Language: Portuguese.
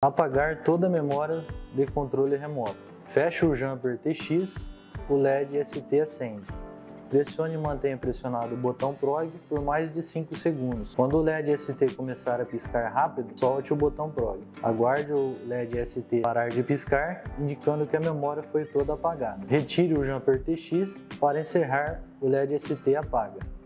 Apagar toda a memória de controle remoto. Feche o jumper TX, o LED ST acende. Pressione e mantenha pressionado o botão PROG por mais de 5 segundos. Quando o LED ST começar a piscar rápido, solte o botão PROG. Aguarde o LED ST parar de piscar, indicando que a memória foi toda apagada. Retire o jumper TX para encerrar, o LED ST apaga.